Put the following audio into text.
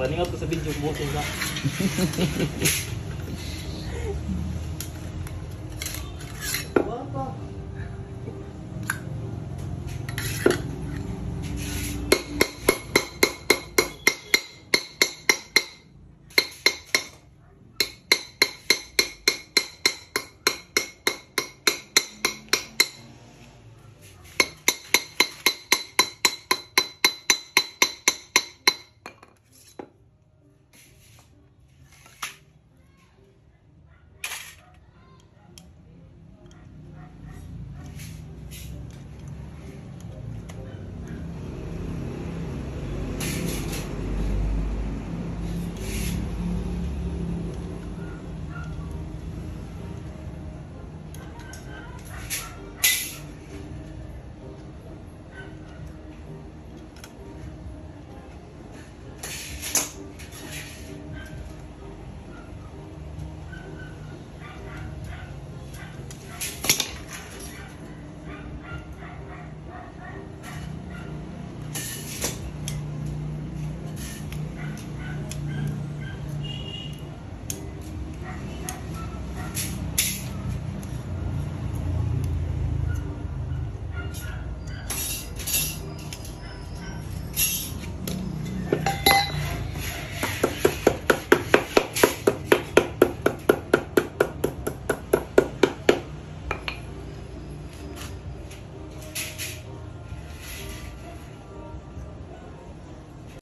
Paningot ko sa video, busin ka.